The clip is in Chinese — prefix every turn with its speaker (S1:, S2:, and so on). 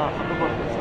S1: 啊，如果。